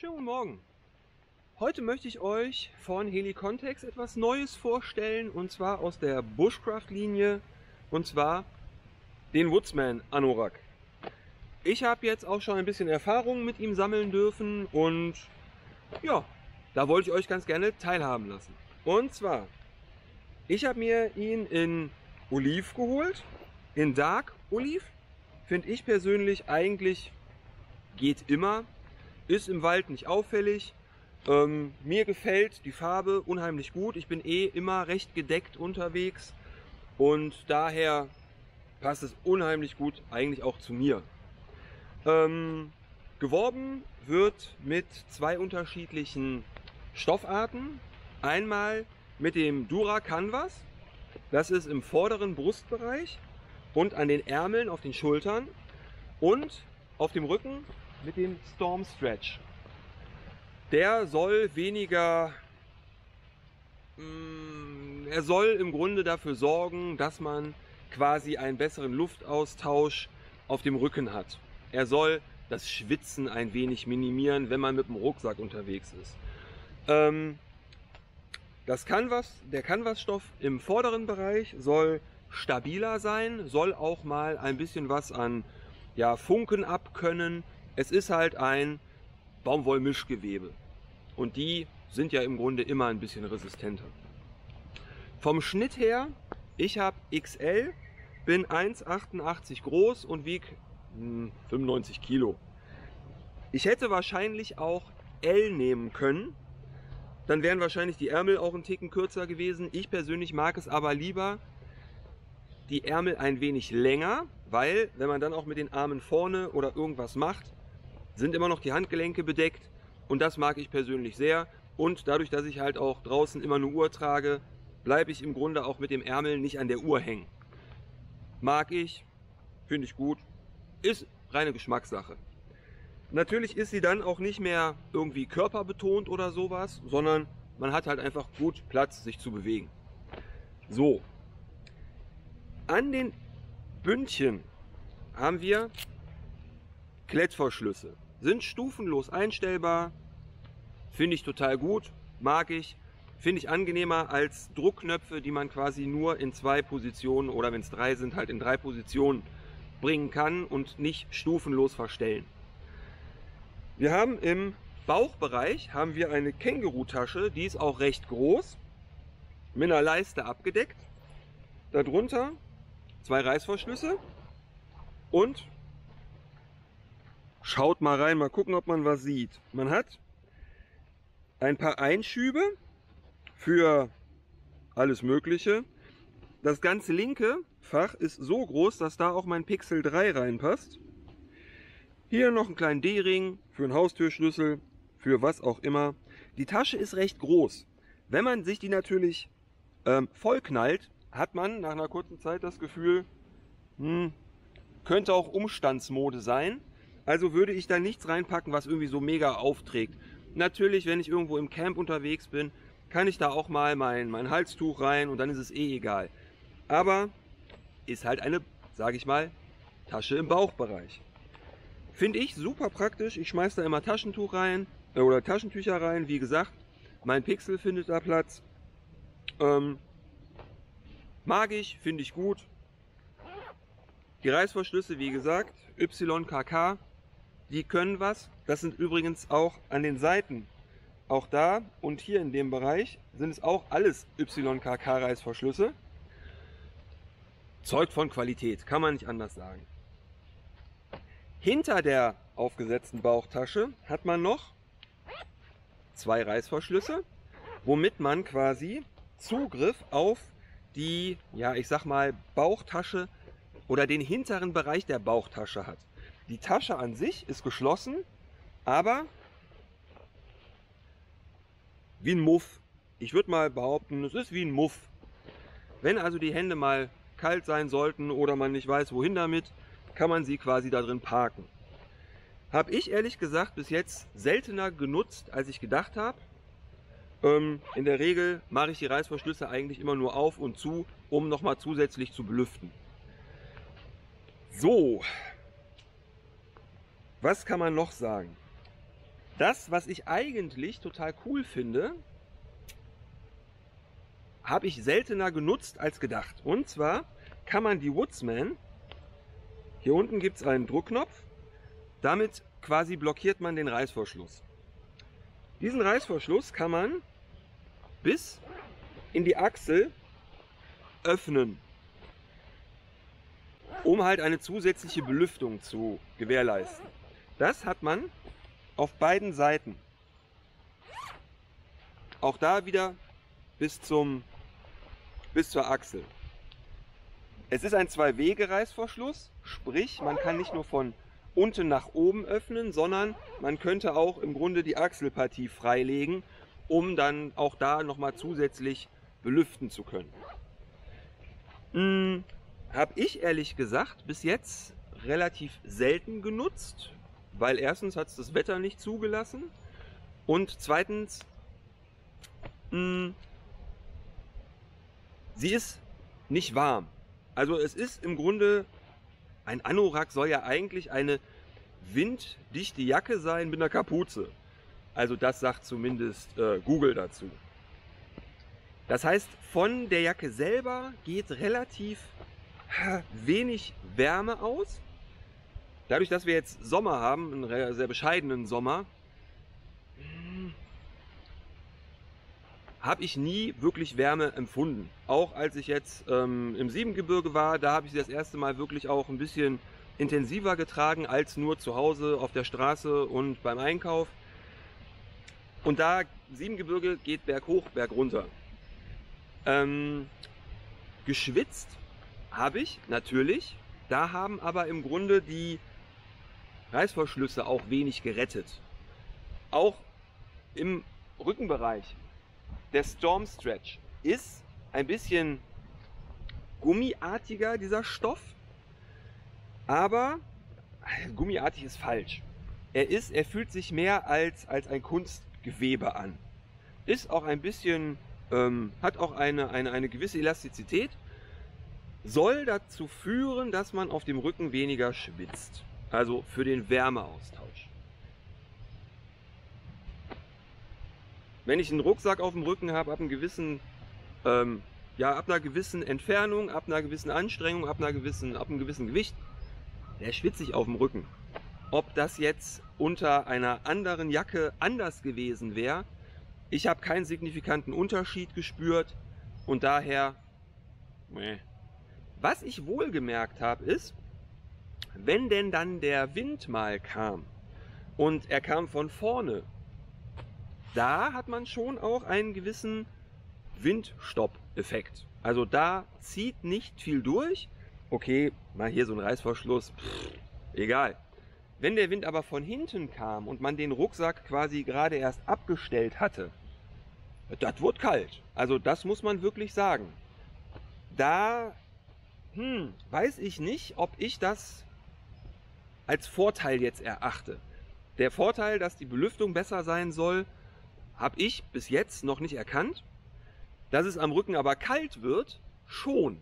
Schönen guten Morgen. Heute möchte ich euch von Helicontex etwas Neues vorstellen und zwar aus der Bushcraft-Linie und zwar den Woodsman Anorak. Ich habe jetzt auch schon ein bisschen Erfahrung mit ihm sammeln dürfen und ja, da wollte ich euch ganz gerne teilhaben lassen. Und zwar, ich habe mir ihn in Oliv geholt, in Dark Oliv. Finde ich persönlich eigentlich geht immer, ist im Wald nicht auffällig. Ähm, mir gefällt die Farbe unheimlich gut. Ich bin eh immer recht gedeckt unterwegs und daher passt es unheimlich gut eigentlich auch zu mir. Ähm, geworben wird mit zwei unterschiedlichen Stoffarten. Einmal mit dem Dura Canvas, das ist im vorderen Brustbereich und an den Ärmeln auf den Schultern und auf dem Rücken mit dem Storm Stretch. Der soll weniger, mh, mm, er soll im Grunde dafür sorgen, dass man quasi einen besseren Luftaustausch auf dem Rücken hat. Er soll das Schwitzen ein wenig minimieren, wenn man mit dem Rucksack unterwegs ist. Ähm, das Canvas, der Canvasstoff im vorderen Bereich soll stabiler sein, soll auch mal ein bisschen was an ja, Funken abkönnen. Es ist halt ein Baumwollmischgewebe. Und die sind ja im Grunde immer ein bisschen resistenter. Vom Schnitt her, ich habe XL, bin 1,88 groß und wiege 95 hm, Kilo. Ich hätte wahrscheinlich auch L nehmen können. Dann wären wahrscheinlich die Ärmel auch ein Ticken kürzer gewesen. Ich persönlich mag es aber lieber die Ärmel ein wenig länger, weil wenn man dann auch mit den Armen vorne oder irgendwas macht, sind immer noch die Handgelenke bedeckt und das mag ich persönlich sehr. Und dadurch, dass ich halt auch draußen immer eine Uhr trage, bleibe ich im Grunde auch mit dem Ärmel nicht an der Uhr hängen. Mag ich, finde ich gut, ist reine Geschmackssache. Natürlich ist sie dann auch nicht mehr irgendwie körperbetont oder sowas, sondern man hat halt einfach gut Platz, sich zu bewegen. So. An den Bündchen haben wir Klettverschlüsse. Sind stufenlos einstellbar. Finde ich total gut. Mag ich. Finde ich angenehmer als Druckknöpfe, die man quasi nur in zwei Positionen oder wenn es drei sind, halt in drei Positionen bringen kann und nicht stufenlos verstellen. Wir haben im Bauchbereich haben wir eine Känguru-Tasche, die ist auch recht groß, mit einer Leiste abgedeckt. Darunter zwei Reißverschlüsse und Schaut mal rein, mal gucken, ob man was sieht. Man hat ein paar Einschübe für alles Mögliche. Das ganze linke Fach ist so groß, dass da auch mein Pixel 3 reinpasst. Hier noch einen kleinen D-Ring für einen Haustürschlüssel, für was auch immer. Die Tasche ist recht groß. Wenn man sich die natürlich ähm, vollknallt, hat man nach einer kurzen Zeit das Gefühl, hm, könnte auch Umstandsmode sein. Also würde ich da nichts reinpacken, was irgendwie so mega aufträgt. Natürlich, wenn ich irgendwo im Camp unterwegs bin, kann ich da auch mal mein, mein Halstuch rein und dann ist es eh egal. Aber ist halt eine, sage ich mal, Tasche im Bauchbereich. Finde ich super praktisch. Ich schmeiße da immer Taschentuch rein äh, oder Taschentücher rein. Wie gesagt, mein Pixel findet da Platz. Ähm, mag ich, finde ich gut. Die Reißverschlüsse, wie gesagt, YKK die können was. Das sind übrigens auch an den Seiten. Auch da und hier in dem Bereich sind es auch alles YKK-Reißverschlüsse. Zeugt von Qualität, kann man nicht anders sagen. Hinter der aufgesetzten Bauchtasche hat man noch zwei Reißverschlüsse, womit man quasi Zugriff auf die, ja, ich sag mal, Bauchtasche oder den hinteren Bereich der Bauchtasche hat. Die Tasche an sich ist geschlossen, aber wie ein Muff. Ich würde mal behaupten, es ist wie ein Muff. Wenn also die Hände mal kalt sein sollten oder man nicht weiß, wohin damit, kann man sie quasi da drin parken. Habe ich ehrlich gesagt bis jetzt seltener genutzt, als ich gedacht habe. Ähm, in der Regel mache ich die Reißverschlüsse eigentlich immer nur auf und zu, um nochmal zusätzlich zu belüften. So, was kann man noch sagen? Das, was ich eigentlich total cool finde, habe ich seltener genutzt als gedacht. Und zwar kann man die Woodsman, hier unten gibt es einen Druckknopf, damit quasi blockiert man den Reißverschluss. Diesen Reißverschluss kann man bis in die Achsel öffnen, um halt eine zusätzliche Belüftung zu gewährleisten. Das hat man auf beiden Seiten. Auch da wieder bis, zum, bis zur Achsel. Es ist ein Zwei-Wege-Reißverschluss, sprich man kann nicht nur von unten nach oben öffnen, sondern man könnte auch im Grunde die Achselpartie freilegen, um dann auch da nochmal zusätzlich belüften zu können. Hm, Habe ich ehrlich gesagt bis jetzt relativ selten genutzt, weil erstens hat es das Wetter nicht zugelassen und zweitens, mh, hm, sie ist nicht warm. Also es ist im Grunde, ein Anorak soll ja eigentlich eine winddichte Jacke sein mit einer Kapuze. Also das sagt zumindest äh, Google dazu. Das heißt, von der Jacke selber geht relativ wenig Wärme aus. Dadurch, dass wir jetzt Sommer haben, einen sehr bescheidenen Sommer, habe ich nie wirklich Wärme empfunden. Auch als ich jetzt ähm, im Siebengebirge war, da habe ich sie das erste Mal wirklich auch ein bisschen intensiver getragen als nur zu Hause auf der Straße und beim Einkauf. Und da Siebengebirge geht Berg hoch, Berg runter. Ähm, geschwitzt habe ich natürlich. Da haben aber im Grunde die Reißverschlüsse auch wenig gerettet. Auch im Rückenbereich der Storm Stretch ist ein bisschen gummiartiger, dieser Stoff. Aber gummiartig ist falsch. Er ist, er fühlt sich mehr als, als ein Kunstgewebe an. Ist auch ein bisschen, ähm, hat auch eine, eine, eine gewisse Elastizität. Soll dazu führen, dass man auf dem Rücken weniger schwitzt. Also für den Wärmeaustausch. Wenn ich einen Rucksack auf dem Rücken habe, ab einem gewissen, ähm, ja, ab einer gewissen Entfernung, ab einer gewissen Anstrengung, ab, einer gewissen, ab einem gewissen Gewicht, der schwitze ich auf dem Rücken. Ob das jetzt unter einer anderen Jacke anders gewesen wäre, ich habe keinen signifikanten Unterschied gespürt und daher, nee. was ich wohl gemerkt habe, ist, wenn denn dann der Wind mal kam und er kam von vorne da hat man schon auch einen gewissen Windstopp-Effekt. Also da zieht nicht viel durch. Okay, mal hier so ein Reißverschluss, pff, egal. Wenn der Wind aber von hinten kam und man den Rucksack quasi gerade erst abgestellt hatte, das wurde kalt. Also das muss man wirklich sagen. Da hm, weiß ich nicht, ob ich das als Vorteil jetzt erachte. Der Vorteil, dass die Belüftung besser sein soll, habe ich bis jetzt noch nicht erkannt. Dass es am Rücken aber kalt wird, schon.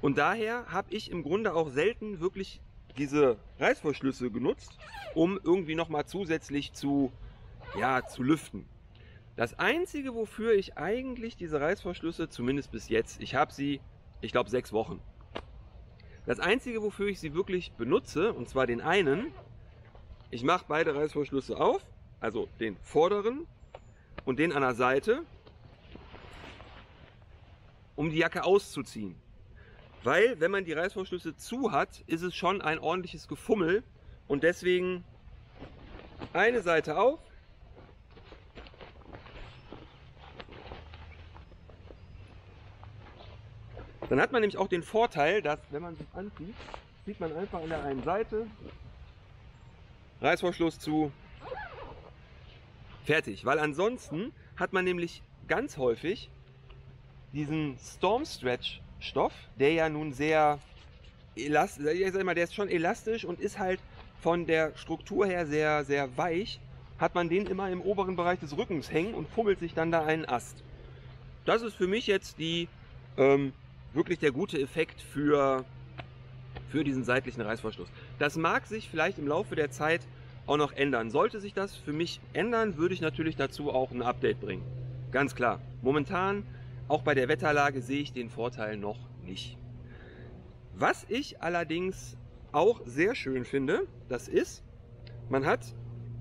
Und daher habe ich im Grunde auch selten wirklich diese Reißverschlüsse genutzt, um irgendwie nochmal zusätzlich zu, ja, zu lüften. Das Einzige, wofür ich eigentlich diese Reißverschlüsse, zumindest bis jetzt, ich habe sie, ich glaube, sechs Wochen. Das Einzige, wofür ich sie wirklich benutze, und zwar den einen, ich mache beide Reißverschlüsse auf, also den vorderen und den an der Seite, um die Jacke auszuziehen. Weil, wenn man die Reißverschlüsse zu hat, ist es schon ein ordentliches Gefummel und deswegen eine Seite auf, Dann hat man nämlich auch den Vorteil, dass wenn man sich anzieht, sieht man einfach an der einen Seite Reißverschluss zu, Fertig. Weil ansonsten hat man nämlich ganz häufig diesen Storm Stretch Stoff, der ja nun sehr elastisch, ich sag mal, der ist schon elastisch und ist halt von der Struktur her sehr, sehr weich, hat man den immer im oberen Bereich des Rückens hängen und fummelt sich dann da einen Ast. Das ist für mich jetzt die ähm, wirklich der gute Effekt für, für diesen seitlichen Reißverschluss. Das mag sich vielleicht im Laufe der Zeit auch noch ändern. Sollte sich das für mich ändern, würde ich natürlich dazu auch ein Update bringen. Ganz klar. Momentan, auch bei der Wetterlage, sehe ich den Vorteil noch nicht. Was ich allerdings auch sehr schön finde, das ist, man hat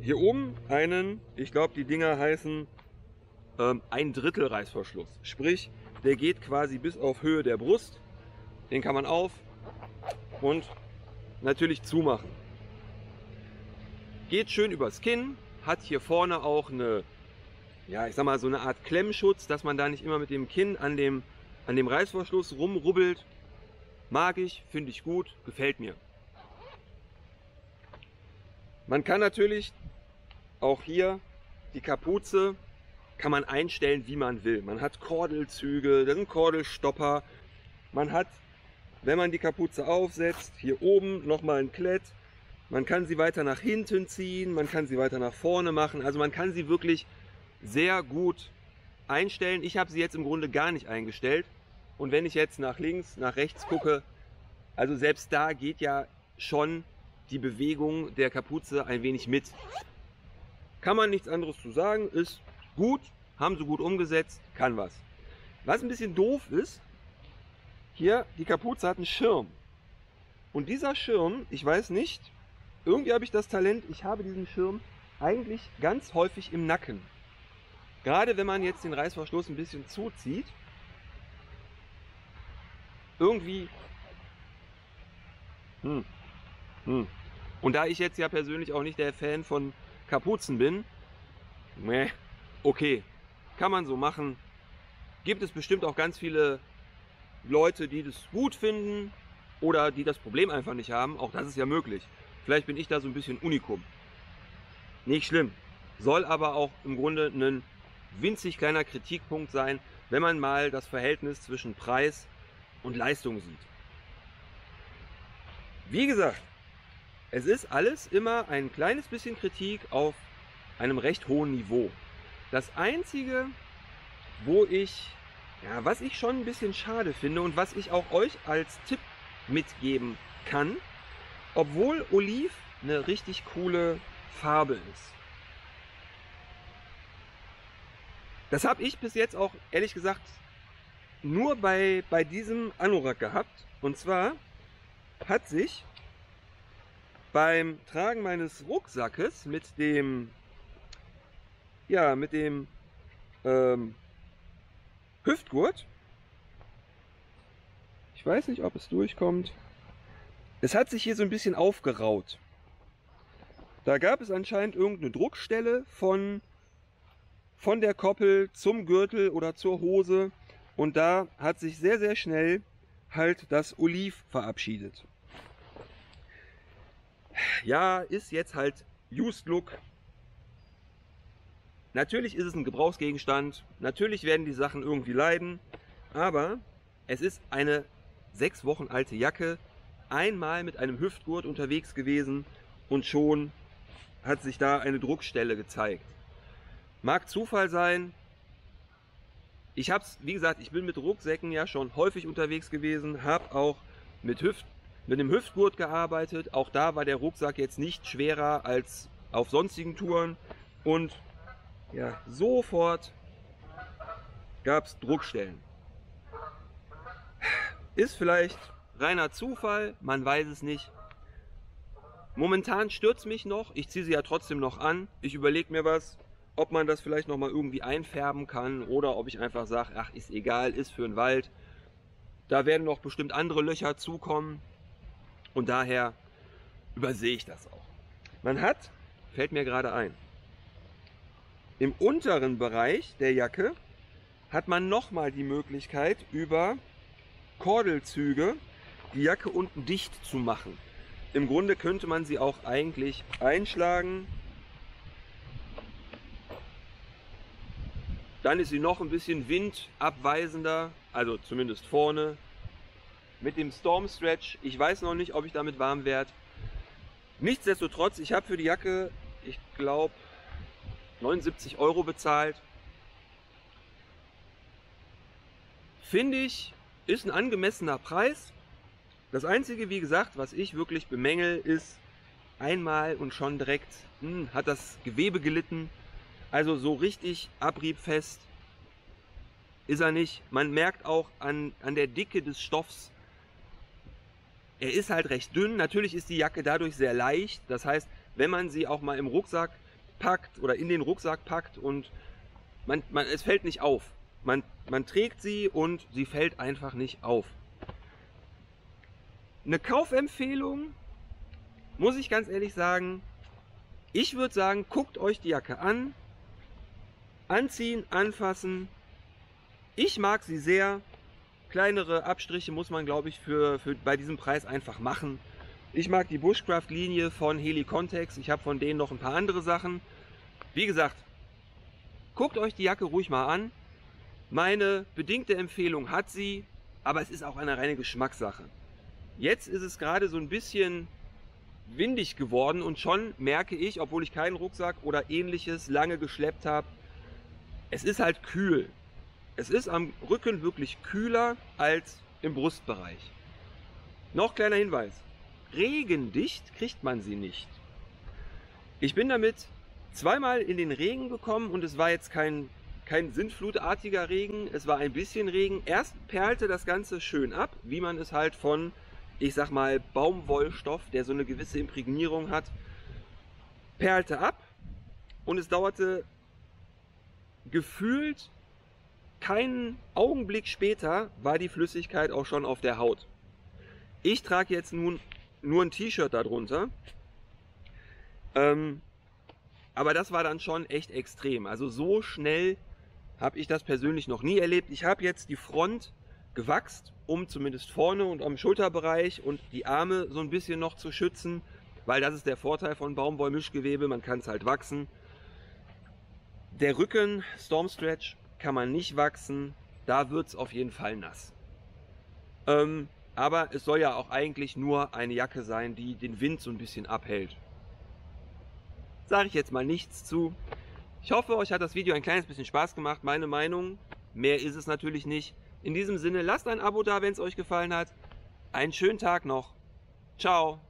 hier oben einen, ich glaube die Dinger heißen ähm, ein Drittel Reißverschluss. Sprich, der geht quasi bis auf Höhe der Brust. Den kann man auf und natürlich zumachen. Geht schön übers Kinn, hat hier vorne auch eine, ja, ich sag mal, so eine Art Klemmschutz, dass man da nicht immer mit dem Kinn an dem, an dem Reißverschluss rumrubbelt. Mag ich, finde ich gut, gefällt mir. Man kann natürlich auch hier die Kapuze kann man einstellen, wie man will. Man hat Kordelzüge, sind Kordelstopper. Man hat, wenn man die Kapuze aufsetzt, hier oben nochmal ein Klett. Man kann sie weiter nach hinten ziehen, man kann sie weiter nach vorne machen. Also man kann sie wirklich sehr gut einstellen. Ich habe sie jetzt im Grunde gar nicht eingestellt. Und wenn ich jetzt nach links, nach rechts gucke, also selbst da geht ja schon die Bewegung der Kapuze ein wenig mit. Kann man nichts anderes zu sagen, ist gut, haben sie gut umgesetzt, kann was. Was ein bisschen doof ist, hier, die Kapuze hat einen Schirm. Und dieser Schirm, ich weiß nicht, irgendwie habe ich das Talent, ich habe diesen Schirm eigentlich ganz häufig im Nacken. Gerade wenn man jetzt den Reißverschluss ein bisschen zuzieht, irgendwie. Hm, hm. Und da ich jetzt ja persönlich auch nicht der Fan von Kapuzen bin, meh, okay, kann man so machen. Gibt es bestimmt auch ganz viele Leute, die das gut finden oder die das Problem einfach nicht haben. Auch das ist ja möglich. Vielleicht bin ich da so ein bisschen Unikum. Nicht schlimm. Soll aber auch im Grunde ein winzig kleiner Kritikpunkt sein, wenn man mal das Verhältnis zwischen Preis und Leistung sieht. Wie gesagt, es ist alles immer ein kleines bisschen Kritik auf einem recht hohen Niveau. Das Einzige, wo ich, ja, was ich schon ein bisschen schade finde und was ich auch euch als Tipp mitgeben kann, obwohl Oliv eine richtig coole Farbe ist. Das habe ich bis jetzt auch ehrlich gesagt nur bei, bei diesem Anorak gehabt. Und zwar hat sich beim Tragen meines Rucksackes mit dem, ja, mit dem ähm, Hüftgurt, ich weiß nicht, ob es durchkommt, es hat sich hier so ein bisschen aufgeraut. Da gab es anscheinend irgendeine Druckstelle von, von der Koppel zum Gürtel oder zur Hose und da hat sich sehr, sehr schnell halt das Oliv verabschiedet ja, ist jetzt halt Used Look. Natürlich ist es ein Gebrauchsgegenstand, natürlich werden die Sachen irgendwie leiden, aber es ist eine sechs Wochen alte Jacke, einmal mit einem Hüftgurt unterwegs gewesen und schon hat sich da eine Druckstelle gezeigt. Mag Zufall sein. Ich hab's, wie gesagt, ich bin mit Rucksäcken ja schon häufig unterwegs gewesen, habe auch mit Hüft mit dem Hüftgurt gearbeitet. Auch da war der Rucksack jetzt nicht schwerer als auf sonstigen Touren. Und ja, sofort gab es Druckstellen. Ist vielleicht reiner Zufall, man weiß es nicht. Momentan stürzt mich noch, ich ziehe sie ja trotzdem noch an. Ich überlege mir was, ob man das vielleicht nochmal irgendwie einfärben kann oder ob ich einfach sage, ach ist egal, ist für den Wald. Da werden noch bestimmt andere Löcher zukommen. Und daher übersehe ich das auch. Man hat, fällt mir gerade ein, im unteren Bereich der Jacke hat man nochmal die Möglichkeit, über Kordelzüge die Jacke unten dicht zu machen. Im Grunde könnte man sie auch eigentlich einschlagen. Dann ist sie noch ein bisschen windabweisender, also zumindest vorne mit dem Storm Stretch. Ich weiß noch nicht, ob ich damit warm werde. Nichtsdestotrotz, ich habe für die Jacke, ich glaube, 79 Euro bezahlt. Finde ich, ist ein angemessener Preis. Das Einzige, wie gesagt, was ich wirklich bemängel, ist einmal und schon direkt hm, hat das Gewebe gelitten. Also so richtig abriebfest ist er nicht. Man merkt auch an, an der Dicke des Stoffs, er ist halt recht dünn. Natürlich ist die Jacke dadurch sehr leicht. Das heißt, wenn man sie auch mal im Rucksack packt oder in den Rucksack packt und man, man, es fällt nicht auf. Man, man trägt sie und sie fällt einfach nicht auf. Eine Kaufempfehlung, muss ich ganz ehrlich sagen, ich würde sagen, guckt euch die Jacke an, anziehen, anfassen. Ich mag sie sehr. Kleinere Abstriche muss man, glaube ich, für, für bei diesem Preis einfach machen. Ich mag die Bushcraft-Linie von Heli Contex. Ich habe von denen noch ein paar andere Sachen. Wie gesagt, guckt euch die Jacke ruhig mal an. Meine bedingte Empfehlung hat sie, aber es ist auch eine reine Geschmackssache. Jetzt ist es gerade so ein bisschen windig geworden und schon merke ich, obwohl ich keinen Rucksack oder ähnliches lange geschleppt habe, es ist halt kühl. Es ist am Rücken wirklich kühler als im Brustbereich. Noch kleiner Hinweis. Regendicht kriegt man sie nicht. Ich bin damit zweimal in den Regen gekommen und es war jetzt kein, kein sintflutartiger Regen, es war ein bisschen Regen. Erst perlte das Ganze schön ab, wie man es halt von ich sag mal, Baumwollstoff, der so eine gewisse Imprägnierung hat, perlte ab und es dauerte gefühlt keinen Augenblick später war die Flüssigkeit auch schon auf der Haut. Ich trage jetzt nun nur ein T-Shirt darunter. Ähm, aber das war dann schon echt extrem. Also so schnell habe ich das persönlich noch nie erlebt. Ich habe jetzt die Front gewachst, um zumindest vorne und am Schulterbereich und die Arme so ein bisschen noch zu schützen, weil das ist der Vorteil von Baumwollmischgewebe, man kann es halt wachsen. Der Rücken, Storm Stretch, kann man nicht wachsen, da wird es auf jeden Fall nass. Ähm, aber es soll ja auch eigentlich nur eine Jacke sein, die den Wind so ein bisschen abhält. Sage ich jetzt mal nichts zu. Ich hoffe, euch hat das Video ein kleines bisschen Spaß gemacht. Meine Meinung, mehr ist es natürlich nicht. In diesem Sinne, lasst ein Abo da, wenn es euch gefallen hat. Einen schönen Tag noch. Ciao.